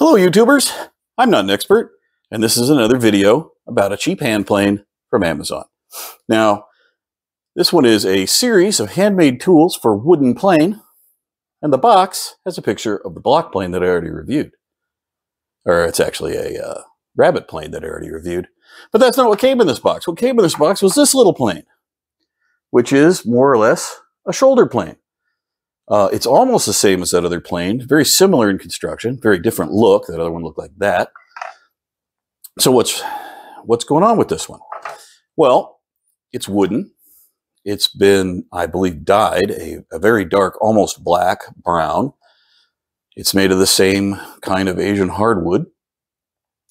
Hello YouTubers, I'm not an expert, and this is another video about a cheap hand plane from Amazon. Now, this one is a series of handmade tools for wooden plane, and the box has a picture of the block plane that I already reviewed. Or it's actually a uh, rabbet plane that I already reviewed. But that's not what came in this box. What came in this box was this little plane, which is more or less a shoulder plane. Uh, it's almost the same as that other plane, very similar in construction, very different look. That other one looked like that. So what's what's going on with this one? Well, it's wooden. It's been, I believe, dyed a, a very dark, almost black brown. It's made of the same kind of Asian hardwood.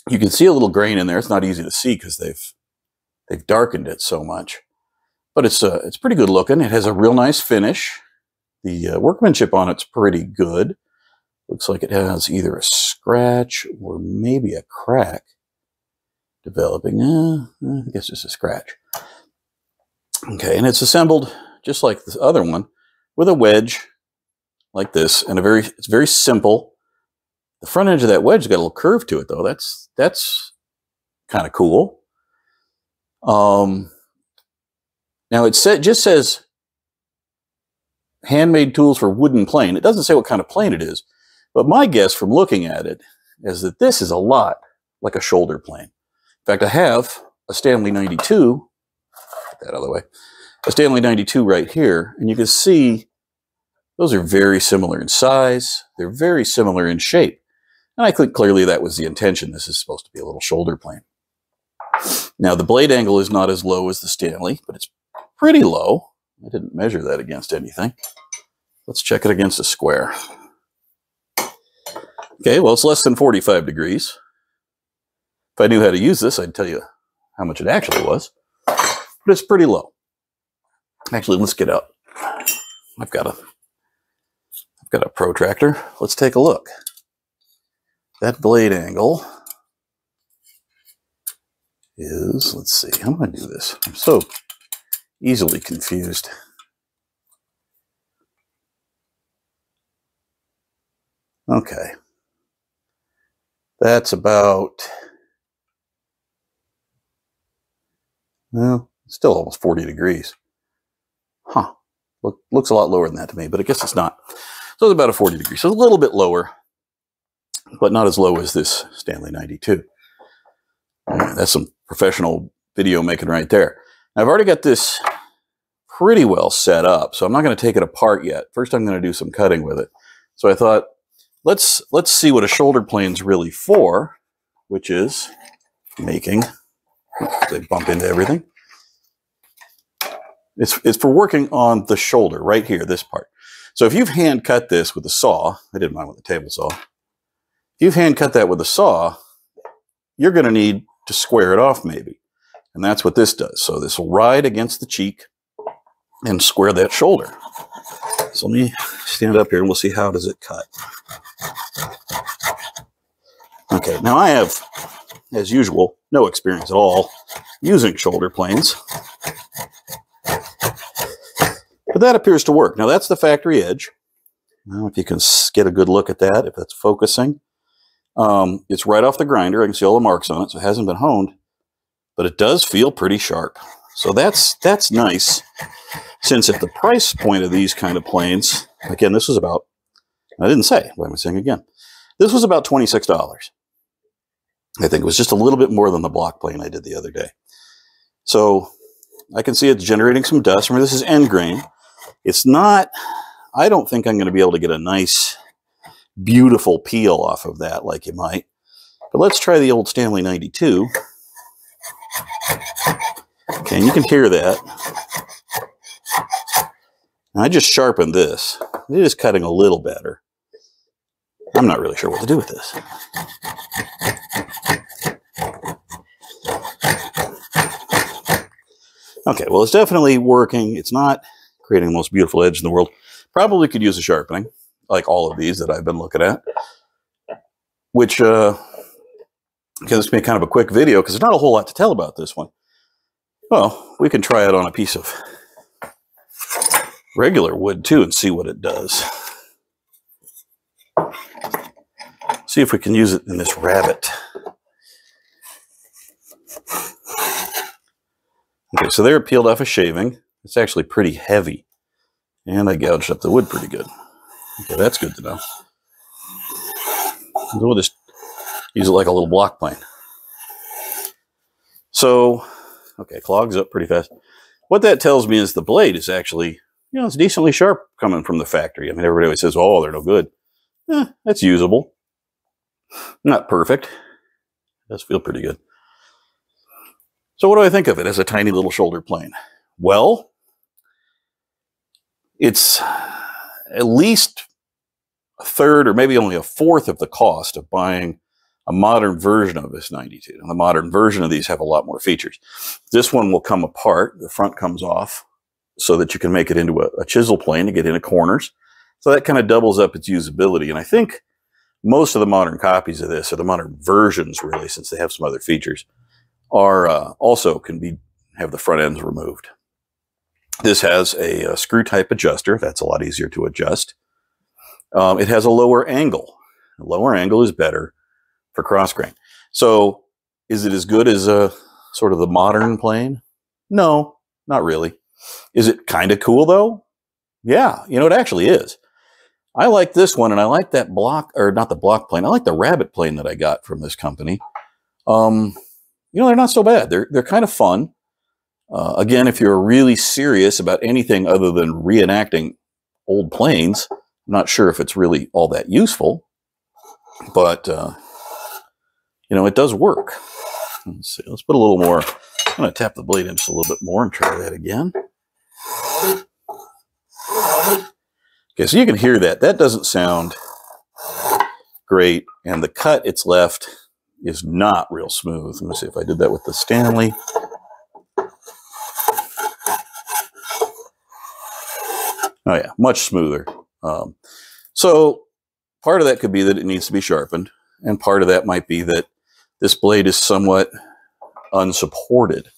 You can see a little grain in there. It's not easy to see because they've they've darkened it so much, but it's uh, it's pretty good looking. It has a real nice finish. The uh, workmanship on it's pretty good. Looks like it has either a scratch or maybe a crack developing. Uh, I guess it's a scratch. Okay, and it's assembled just like this other one with a wedge like this, and a very it's very simple. The front edge of that wedge got a little curve to it though. That's that's kind of cool. Um, now it just says handmade tools for wooden plane. It doesn't say what kind of plane it is, but my guess from looking at it is that this is a lot like a shoulder plane. In fact, I have a Stanley 92, that other way, a Stanley 92 right here, and you can see those are very similar in size. They're very similar in shape. And I think clearly that was the intention. This is supposed to be a little shoulder plane. Now, the blade angle is not as low as the Stanley, but it's pretty low. I didn't measure that against anything. Let's check it against a square. Okay, well, it's less than 45 degrees. If I knew how to use this, I'd tell you how much it actually was. But it's pretty low. Actually, let's get out. I've got a I've got a protractor. Let's take a look. That blade angle is, let's see, how am I to do this? I'm so easily confused. Okay. That's about, well, still almost 40 degrees. Huh. Look, looks a lot lower than that to me, but I guess it's not. So it's about a 40 degree. So a little bit lower, but not as low as this Stanley 92. Right, that's some professional video making right there. I've already got this pretty well set up, so I'm not going to take it apart yet. First, I'm going to do some cutting with it. So I thought, let's let's see what a shoulder plane's really for, which is making. They bump into everything. It's it's for working on the shoulder right here, this part. So if you've hand cut this with a saw, I did mine with a table saw. If you've hand cut that with a saw, you're going to need to square it off maybe. And that's what this does. So this will ride against the cheek and square that shoulder. So let me stand up here and we'll see how does it cut. Okay, now I have, as usual, no experience at all using shoulder planes. But that appears to work. Now that's the factory edge. Now if you can get a good look at that, if that's focusing. Um, it's right off the grinder. I can see all the marks on it, so it hasn't been honed. But it does feel pretty sharp. So that's that's nice. Since at the price point of these kind of planes, again, this was about, I didn't say, why am I saying again? This was about $26. I think it was just a little bit more than the block plane I did the other day. So I can see it's generating some dust. Remember, this is end grain. It's not, I don't think I'm going to be able to get a nice, beautiful peel off of that like you might. But let's try the old Stanley 92. Okay, and you can hear that. I just sharpened this. It is cutting a little better. I'm not really sure what to do with this. Okay, well, it's definitely working. It's not creating the most beautiful edge in the world. Probably could use a sharpening, like all of these that I've been looking at. Which, uh, okay, this be kind of a quick video because there's not a whole lot to tell about this one. Well, we can try it on a piece of regular wood too and see what it does. See if we can use it in this rabbet. Okay, so there peeled off a shaving. It's actually pretty heavy. And I gouged up the wood pretty good. Okay, that's good to know. We'll just use it like a little block plane. So, okay, clogs up pretty fast. What that tells me is the blade is actually, you know, it's decently sharp coming from the factory. I mean, everybody always says, oh, they're no good. Eh, that's usable. Not perfect. It does feel pretty good. So what do I think of it as a tiny little shoulder plane? Well, it's at least a third or maybe only a fourth of the cost of buying a modern version of this 92. And the modern version of these have a lot more features. This one will come apart. The front comes off so that you can make it into a, a chisel plane to get into corners. So that kind of doubles up its usability. And I think most of the modern copies of this, or the modern versions really, since they have some other features, are uh, also can be have the front ends removed. This has a, a, screw type adjuster. That's a lot easier to adjust. Um, it has a lower angle. A lower angle is better for cross grain. So is it as good as a sort of the modern plane? No, not really. Is it kind of cool though? Yeah, you know, it actually is. I like this one and I like that block, or not the block plane. I like the rabbet plane that I got from this company. Um, you know, they're not so bad. They're, they're kind of fun. Uh, again, if you're really serious about anything other than reenacting old planes, I'm not sure if it's really all that useful, but, uh, you know, it does work. Let's see, let's put a little more, I'm going to tap the blade in just a little bit more and try that again. Okay, so you can hear that. That doesn't sound great, and the cut it's left is not real smooth. Let me see if I did that with the Stanley. Oh yeah, much smoother. Um, so part of that could be that it needs to be sharpened, and part of that might be that this blade is somewhat unsupported.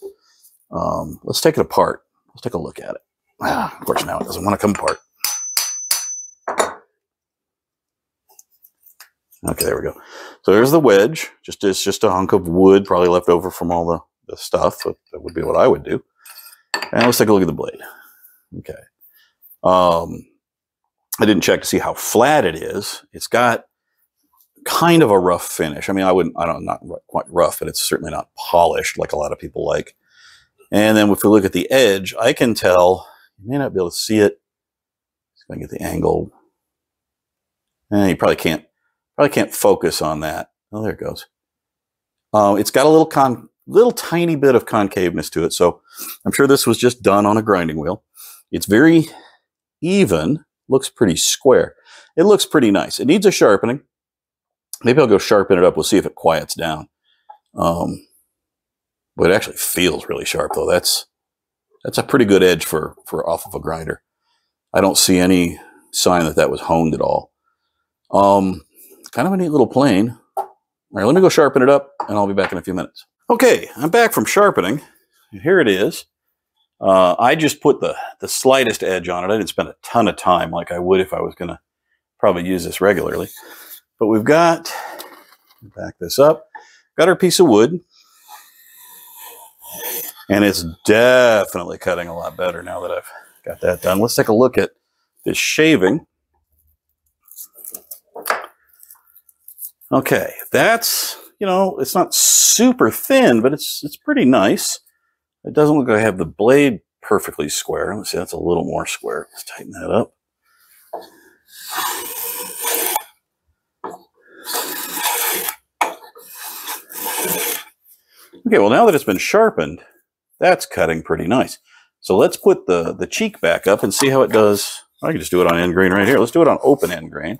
Um, let's take it apart. Let's take a look at it. Ah, of course, now it doesn't want to come apart. Okay, there we go. So there's the wedge. Just it's just a hunk of wood, probably left over from all the, the stuff. That would be what I would do. And let's take a look at the blade. Okay. Um, I didn't check to see how flat it is. It's got kind of a rough finish. I mean, I wouldn't, I don't, not quite rough, but it's certainly not polished like a lot of people like. And then if we look at the edge, I can tell, you may not be able to see it. Just to get the angle. And eh, you probably can't Probably can't focus on that. Oh, there it goes. Uh, it's got a little con, little tiny bit of concaveness to it. So I'm sure this was just done on a grinding wheel. It's very even, looks pretty square. It looks pretty nice. It needs a sharpening. Maybe I'll go sharpen it up. We'll see if it quiets down. Um, but it actually feels really sharp though. That's, that's a pretty good edge for, for off of a grinder. I don't see any sign that that was honed at all. Um, kind of a neat little plane. All right, let me go sharpen it up and I'll be back in a few minutes. Okay, I'm back from sharpening. Here it is. Uh, I just put the, the slightest edge on it. I didn't spend a ton of time like I would if I was going to probably use this regularly. But we've got, back this up, got our piece of wood. And it's definitely cutting a lot better now that I've got that done. Let's take a look at this shaving. Okay, that's, you know, it's not super thin, but it's it's pretty nice. It doesn't look like I have the blade perfectly square. Let's see, that's a little more square. Let's tighten that up. Okay, well now that it's been sharpened, that's cutting pretty nice. So let's put the, the cheek back up and see how it does. I can just do it on end grain right here. Let's do it on open end grain.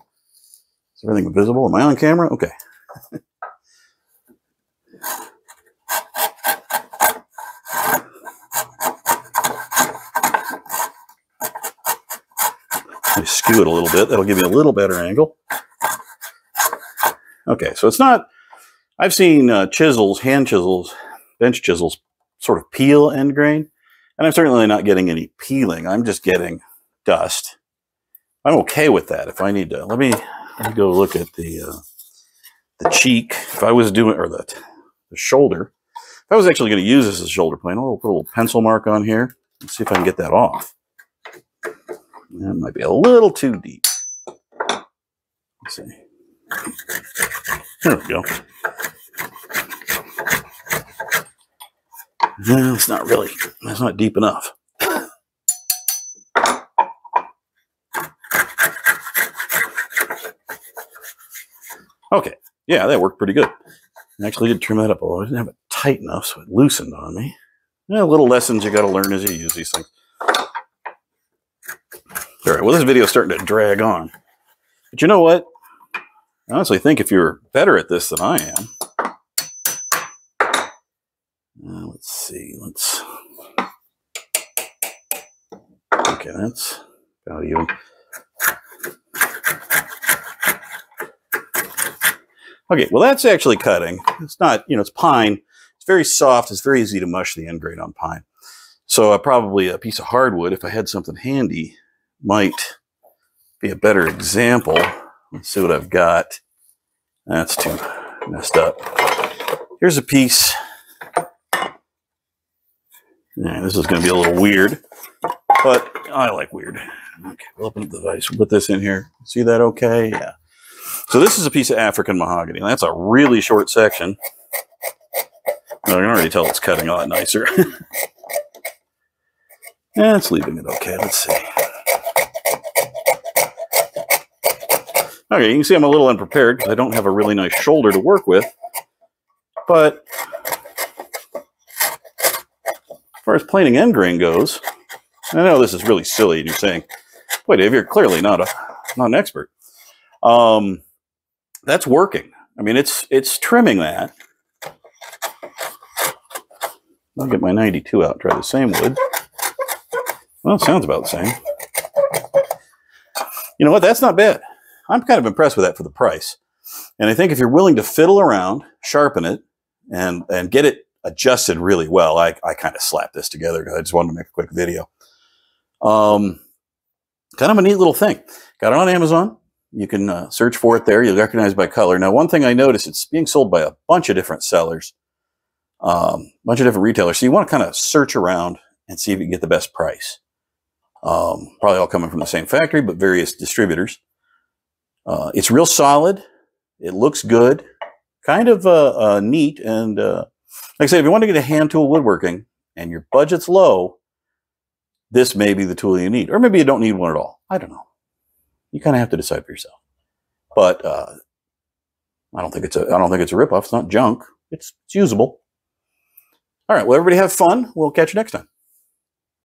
Is everything visible? Am I on camera? Okay. skew it a little bit. That'll give you a little better angle. Okay, so it's not, I've seen uh, chisels, hand chisels, bench chisels sort of peel end grain, and I'm certainly not getting any peeling. I'm just getting dust. I'm okay with that if I need to. Let me let me go look at the uh, the cheek, if I was doing, or the, the shoulder, if I was actually going to use this as a shoulder plane, I'll put a little pencil mark on here. See if I can get that off. That might be a little too deep. Let's see. There we go. No, it's not really. That's not deep enough. Okay, yeah, that worked pretty good. I actually did trim that up, a little. I didn't have it tight enough, so it loosened on me. Yeah, little lessons you got to learn as you use these things. All right, well, this video is starting to drag on. But you know what? I honestly think if you're better at this than I am, uh, let's see, let's, okay, that's even. Okay, well, that's actually cutting. It's not, you know, it's pine. It's very soft. It's very easy to mush the end grain on pine. So uh, probably a piece of hardwood, if I had something handy, might be a better example. Let's see what I've got. That's too messed up. Here's a piece. Yeah, this is going to be a little weird, but I like weird. Okay, we'll open up the vise. We'll put this in here. See that okay? Yeah. So this is a piece of African mahogany. That's a really short section. I can already tell it's cutting a lot nicer. yeah, it's leaving it okay. Let's see. Okay, you can see I'm a little unprepared because I don't have a really nice shoulder to work with. But as far as planing end grain goes, I know this is really silly. And you're saying, "Wait, Dave, you're clearly not a not an expert." Um, that's working. I mean, it's it's trimming that. I'll get my 92 out. Try the same wood. Well, it sounds about the same. You know what? That's not bad. I'm kind of impressed with that for the price. And I think if you're willing to fiddle around, sharpen it, and and get it adjusted really well, I, I kind of slapped this together because I just wanted to make a quick video. Um, kind of a neat little thing. Got it on Amazon. You can uh, search for it there. You'll recognize by color. Now, one thing I noticed, it's being sold by a bunch of different sellers, a um, bunch of different retailers. So you want to kind of search around and see if you can get the best price. Um, probably all coming from the same factory, but various distributors. Uh, it's real solid. It looks good, kind of uh, uh, neat. And uh, like I said, if you want to get a hand tool woodworking and your budget's low, this may be the tool you need. Or maybe you don't need one at all. I don't know. You kind of have to decide for yourself. But uh, I don't think it's a I don't think it's a ripoff. It's not junk. It's, it's usable. All right. Well, everybody have fun. We'll catch you next time.